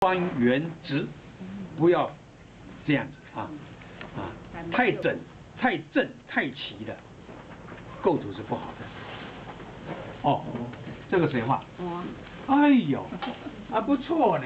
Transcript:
方圆直，不要这样子啊啊，太整、太正、太齐的构图是不好的。哦，这个谁画？哎呦，还不错呢。